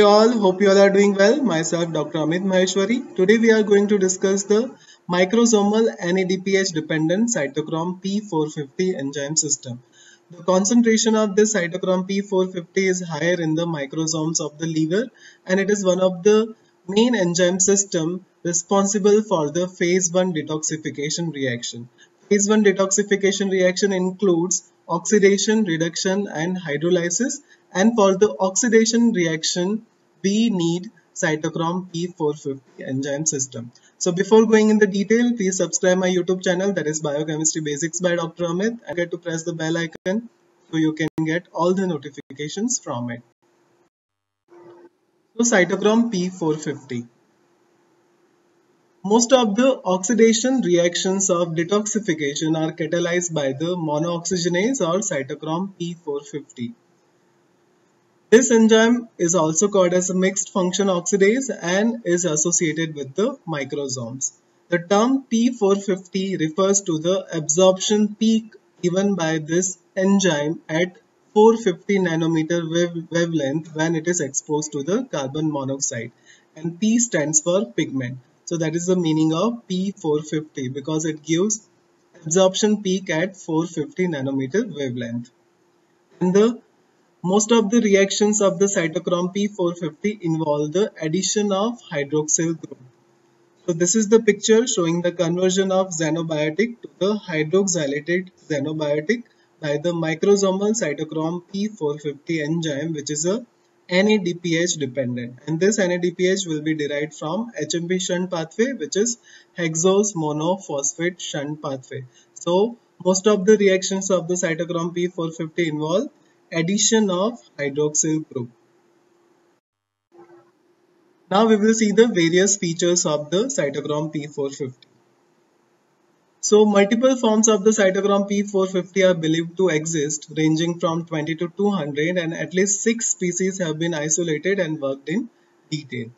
Hey all, hope you all are doing well. Myself, Dr. Amit Maheshwari. Today we are going to discuss the microsomal NADPH dependent cytochrome P450 enzyme system. The concentration of this cytochrome P450 is higher in the microsomes of the liver and it is one of the main enzyme system responsible for the phase 1 detoxification reaction. Phase 1 detoxification reaction includes oxidation, reduction and hydrolysis and for the oxidation reaction we need cytochrome P450 enzyme system. So before going in the detail, please subscribe my YouTube channel that is Biochemistry Basics by Dr. Amit and get to press the bell icon so you can get all the notifications from it. So cytochrome P450. Most of the oxidation reactions of detoxification are catalyzed by the monooxygenase or cytochrome P450. This enzyme is also called as a mixed function oxidase and is associated with the microsomes. The term P450 refers to the absorption peak given by this enzyme at 450 nanometer wave wavelength when it is exposed to the carbon monoxide and P stands for pigment. So that is the meaning of P450 because it gives absorption peak at 450 nanometer wavelength. And the most of the reactions of the cytochrome P450 involve the addition of hydroxyl group. So this is the picture showing the conversion of xenobiotic to the hydroxylated xenobiotic by the microsomal cytochrome P450 enzyme which is a NADPH dependent and this NADPH will be derived from HMP shunt pathway which is hexose monophosphate shunt pathway. So most of the reactions of the cytochrome P450 involve addition of hydroxyl group. Now we will see the various features of the cytochrome P450. So multiple forms of the cytochrome P450 are believed to exist ranging from 20 to 200 and at least 6 species have been isolated and worked in detail.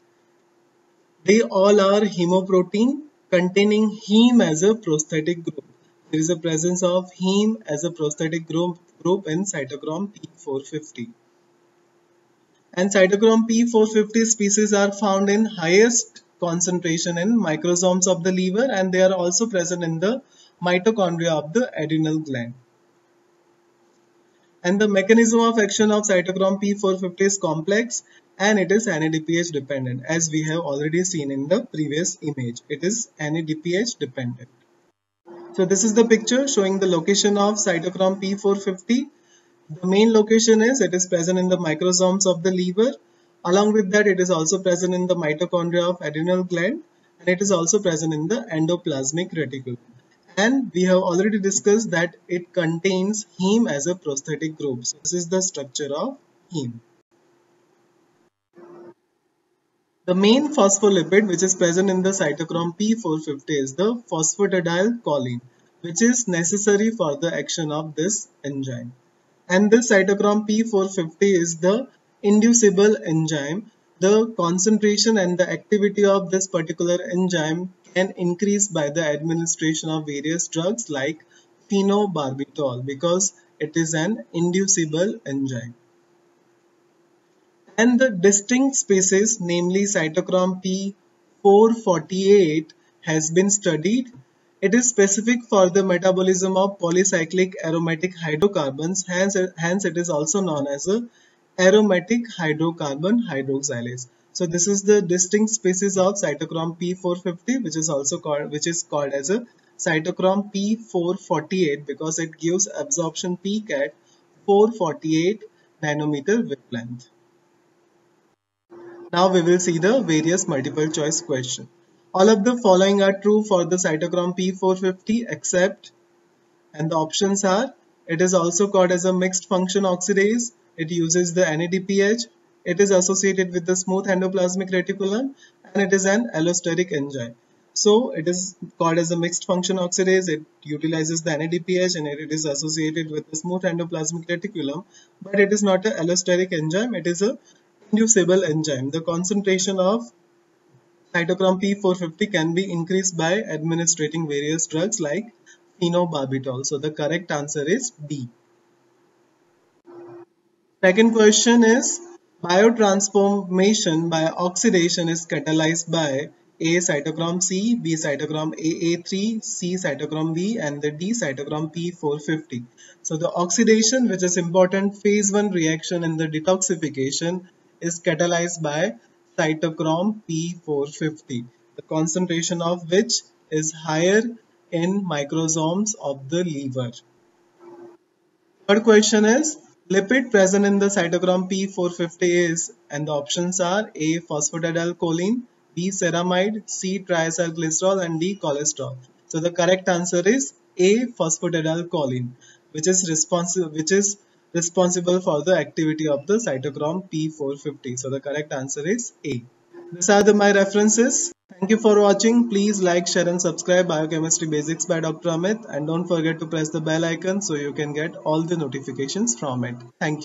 They all are hemoprotein containing heme as a prosthetic group. There is a presence of heme as a prosthetic group, group in cytochrome P450. And cytochrome P450 species are found in highest concentration in microsomes of the liver and they are also present in the mitochondria of the adrenal gland. And the mechanism of action of cytochrome P450 is complex and it is NADPH dependent as we have already seen in the previous image. It is NADPH dependent. So this is the picture showing the location of cytochrome P450. The main location is it is present in the microsomes of the liver Along with that, it is also present in the mitochondria of adrenal gland and it is also present in the endoplasmic reticulum. And we have already discussed that it contains heme as a prosthetic group. So this is the structure of heme. The main phospholipid which is present in the cytochrome P450 is the phosphatidylcholine which is necessary for the action of this enzyme. And this cytochrome P450 is the inducible enzyme, the concentration and the activity of this particular enzyme can increase by the administration of various drugs like phenobarbital because it is an inducible enzyme. And the distinct species, namely cytochrome P448, has been studied. It is specific for the metabolism of polycyclic aromatic hydrocarbons, hence, hence it is also known as a aromatic hydrocarbon hydroxylase. So this is the distinct species of cytochrome P450 which is also called which is called as a cytochrome P448 because it gives absorption peak at 448 nanometer wavelength. Now we will see the various multiple choice question. All of the following are true for the cytochrome P450 except and the options are it is also called as a mixed function oxidase it uses the NADPH. It is associated with the smooth endoplasmic reticulum and it is an allosteric enzyme. So it is called as a mixed function oxidase. It utilizes the NADPH and it is associated with the smooth endoplasmic reticulum, but it is not an allosteric enzyme. It is a inducible enzyme. The concentration of cytochrome P450 can be increased by administrating various drugs like phenobarbital. So the correct answer is B. Second question is, Biotransformation by oxidation is catalyzed by A cytochrome C, B cytochrome AA3, C cytochrome B and the D cytochrome P450. So the oxidation which is important phase 1 reaction in the detoxification is catalyzed by cytochrome P450 the concentration of which is higher in microsomes of the liver. Third question is lipid present in the cytochrome P450 is and the options are A phosphatidylcholine, B ceramide, C triacylglycerol and D cholesterol. So the correct answer is A phosphatidylcholine which is responsible which is responsible for the activity of the cytochrome P450. So the correct answer is A. These are the, my references. Thank you for watching. Please like, share and subscribe Biochemistry Basics by Dr. Amit and don't forget to press the bell icon so you can get all the notifications from it. Thank you.